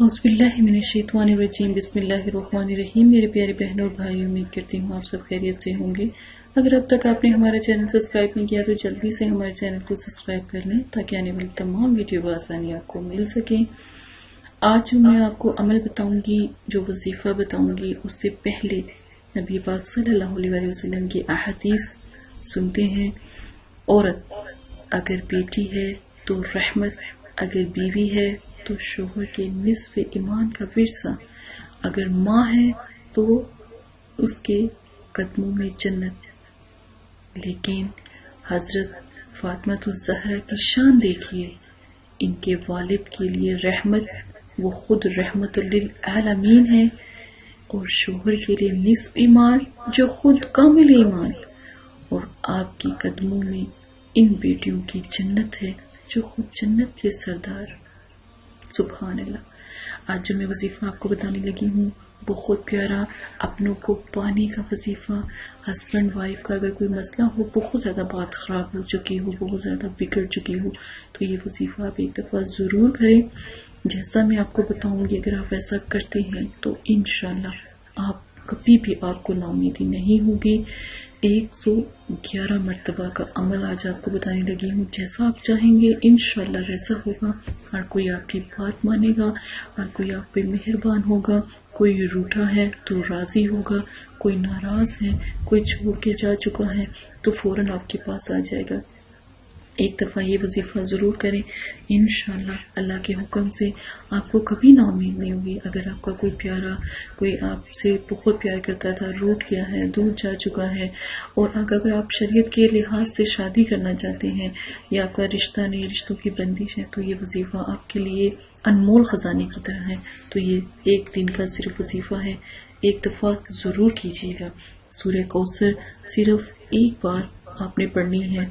हौसबिल्लिमिनशैतवानरजीम बिस्मिल्लाहिर्रहमानिर्रहीम मेरे प्यारे बहनों और भाई उम्मीद करती हूँ आप सब खैरियत से होंगे। अगर अब तक आपने हमारा चैनल सब्सक्राइब नहीं किया तो जल्दी से हमारे चैनल को सब्सक्राइब कर लें, ताकि आने वाली तमाम वीडियो आसानी आपको मिल सके। आज मैं आपको अमल बताऊँगी, जो वजीफ़ा बताऊँगी, उससे पहले नबी पाक सल्लल्लाहु अलैहि वसल्लम की अहदीस सुनते हैं। औरत अगर बेटी है तो रहमत अगर बीवी है तो शोहर के निसफ ईमान का विरसा। अगर माँ है तो उसके कदमों में जन्नत। लेकिन हज़रत फातिमा जहरा की शान देखिए, इनके वालिद के लिए रहमत, वो खुद रहमत आलमीन है। और शोहर के लिए निसफ ईमान, जो खुद कामिल ईमान। और आपके कदमों में इन बेटियों की जन्नत है, जो खुद जन्नत के सरदार। सुबहान अल्लाह आज जो मैं वजीफा आपको बताने लगी हूँ, बहुत प्यारा अपनों को पाने का वजीफा हस्बैंड वाइफ का अगर कोई मसला हो, बहुत ज़्यादा बात ख़राब हो चुकी हो, बहुत ज़्यादा बिगड़ चुकी हो तो ये वजीफा आप एक दफ़ा ज़रूर करें। जैसा मैं आपको बताऊँगी, अगर आप ऐसा करते हैं तो इन आप कभी भी आपको नाउमीदी नहीं होगी। एक सौ ग्यारह मरतबा का अमल आज आपको बताने लगी हूँ। जैसा आप चाहेंगे इन वैसा होगा। हर कोई आपकी बात मानेगा, हर कोई आप पे मेहरबान होगा। कोई रूठा है तो राज़ी होगा, कोई नाराज़ है, कोई छोड़ के जा चुका है तो फ़ौरन आपके पास आ जाएगा। एक दफ़ा ये वजीफ़ा ज़रूर करें। इन अल्लाह के हुक्म से आपको कभी ना उम्मीद नहीं होगी। अगर आपका कोई प्यारा, कोई आपसे बहुत प्यार करता था रूट गया है, दूर जा चुका है, और अगर आप शरीयत के लिहाज से शादी करना चाहते हैं, या आपका रिश्ता नहीं रिश्तों की बंदिश है तो ये वजीफ़ा आपके लिए अनमोल ख़जाने की तरह है। तो ये एक दिन का सिर्फ़ वजीफ़ा है। एक दफ़ा ज़रूर कीजिएगा। सूर्य कौसर सिर्फ़ एक बार आपने पढ़नी है।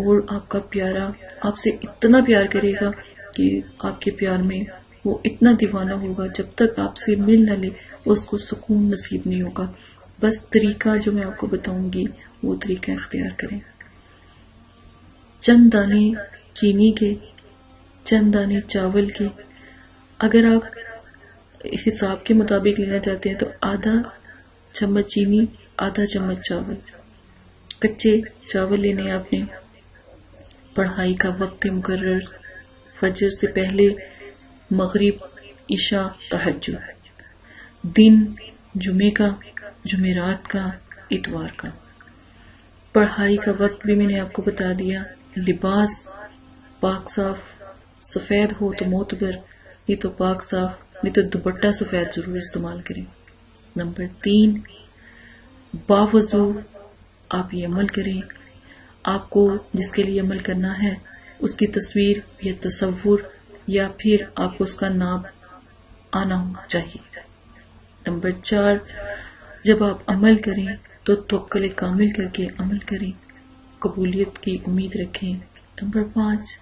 और आपका प्यारा आपसे इतना प्यार करेगा कि आपके प्यार में वो इतना दीवाना होगा जब तक आपसे मिल न ले उसको सुकून नसीब नहीं होगा। बस तरीका जो मैं आपको बताऊँगी, वो तरीका इख्तियार करें। चंद दाने चीनी के, चंद दाने चावल के। अगर आप हिसाब के मुताबिक लेना चाहते हैं तो आधा चम्मच चीनी, आधा चम्मच चावल। कच्चे चावल लेने आपने। पढ़ाई का वक्त मुकर फजर से पहले मगरिब ईशा तहज दिन, जुमे का, जुमेरात का, इतवार का। पढ़ाई का वक्त भी मैंने आपको बता दिया। लिबास पाक साफ़, सफ़ेद हो तो मोतबर नहीं तो पाक साफ़, नहीं तो दुपट्टा सफ़ेद ज़रूर इस्तेमाल करें। नंबर तीन, बावजू आप ये अमल करें। आपको जिसके लिए अमल करना है, उसकी तस्वीर, या तस्वुर, या फिर आपको उसका नाम आना होना चाहिए। नंबर चार, जब आप अमल करें तो तोक्कल कामिल करके अमल करें, कबूलियत की उम्मीद रखें। नंबर पाँच,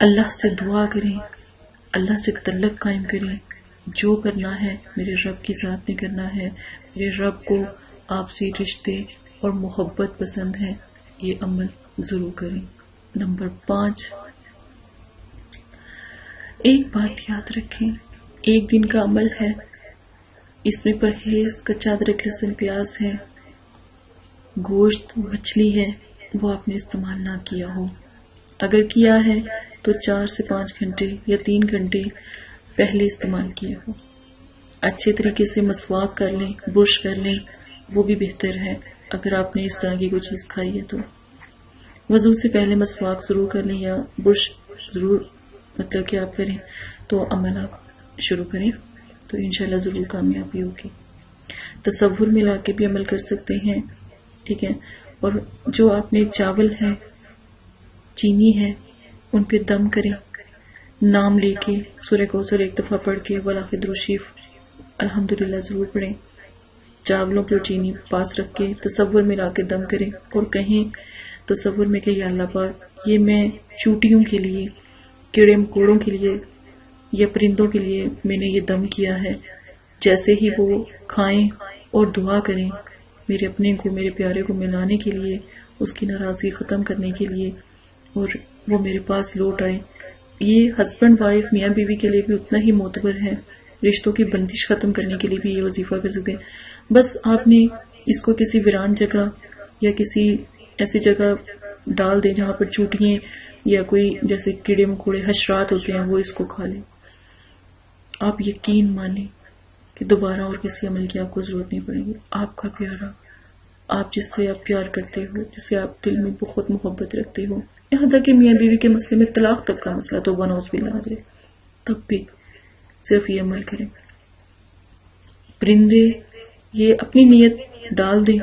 अल्लाह से दुआ करें, अल्लाह से तल्लक कायम करें। जो करना है, मेरे रब की साथ में करना है। मेरे रब को आपसी रिश्ते और मोहब्बत पसंद है। ये अमल ज़रूर करें। नंबर पाँच। एक बात याद रखें, एक दिन का अमल है। इसमें परहेज कच्चा अदरक लहसुन प्याज है। गोश्त, मछली है, वो आपने इस्तेमाल ना किया हो। अगर किया है तो चार से पाँच घंटे या तीन घंटे पहले इस्तेमाल किया हो। अच्छे तरीके से मसवाक कर लें, ब्रश कर लें, वो भी बेहतर है। अगर आपने इस तरह की कोई चीज़ खाई है तो। वज़ू से पहले मसवाक ज़रूर कर लें या बुश ज़रूर मतलब कि आप करें तो अमल आप शुरू करें तो इनशाला ज़रूर कामयाबी होगी। तस्वुर मिला के भी अमल कर सकते हैं, ठीक है? और जो आपने चावल है, चीनी है उन पे दम करें। नाम लेके सूर्य कौसर एक दफ़ा पढ़ के वला खिद्रोशीफ अल्हम्दुलिल्लाह ज़रूर पढ़ें। चावलों की चीनी पास रख के तस्वुर मिला के दम करें और कहें तस्वुर में कि अल्लाह पाक, ये मैं चूटियों के लिए, कीड़े मकोड़ों के लिए या परिंदों के लिए मैंने ये दम किया है। जैसे ही वो खाएँ और दुआ करें, मेरे अपने को, मेरे प्यारे को मिलाने के लिए, उसकी नाराज़गी ख़त्म करने के लिए और वो मेरे पास लौट आए। ये हस्बैंड वाइफ मियाँ बीवी के लिए भी उतना ही मोतबर है। रिश्तों की बंदिश खत्म करने के लिए भी ये वजीफा कर सकते हैं। बस आपने इसको किसी वीरान जगह या किसी ऐसी जगह डाल दें जहाँ पर चूटियाँ या कोई जैसे कीड़े मकोड़े हशरात होते हैं, वो इसको खा लें। आप यकीन माने कि दोबारा और किसी अमल की आपको ज़रूरत नहीं पड़ेगी। आपका प्यारा, आप जिससे आप प्यार करते हो, जिससे आप दिल में बहुत मोहब्बत रखते हो, यहाँ तक कि मियाँ बीवी के मसले में तलाक तक का मसला तो बनौज भी ला जाए। तब भी सिर्फ़ ये अमल करें परिंदे, ये अपनी नीयत डाल दें।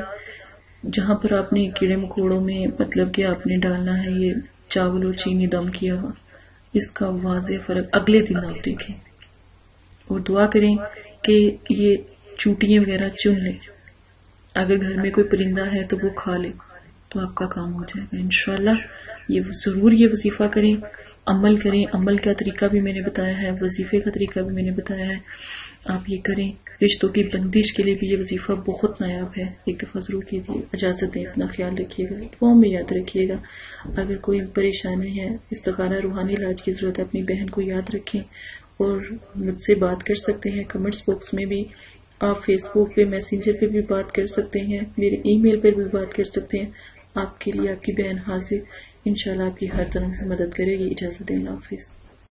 जहाँ पर आपने कीड़े मकोड़ों में मतलब कि आपने डालना है, ये चावल और चीनी दम किया हुआ, इसका वाज फ़र्क अगले दिन आप देखें। और दुआ करें कि ये चूटियाँ वगैरह चुन ले। अगर घर में कोई परिंदा है तो वो खा ले तो आपका काम हो जाएगा। इनशाला ये ज़रूर ये वजीफा करें। अमल करें। अमल का तरीका भी मैंने बताया है, वजीफे का तरीका भी मैंने बताया है। आप ये करें। रिश्तों की बंदिश के लिए भी ये वजीफा बहुत नायाब है। एक दफ़ा ज़रूर कीजिए। इजाज़त दें अपना ख्याल रखिएगा। दुआ में याद रखिएगा। अगर कोई परेशानी है इस इस्तखारा रूहानी इलाज की ज़रूरत है, अपनी बहन को याद रखें और मुझसे बात कर सकते हैं। कमेंट्स बॉक्स में भी आप फेसबुक पे, मैसेंजर पे भी बात कर सकते हैं। मेरे ईमेल पर भी बात कर सकते हैं। आपके लिए आपकी बहन हाजिर इंशाल्लाह आपकी हर तरह से मदद करेगी इजाज़त हाफिज़।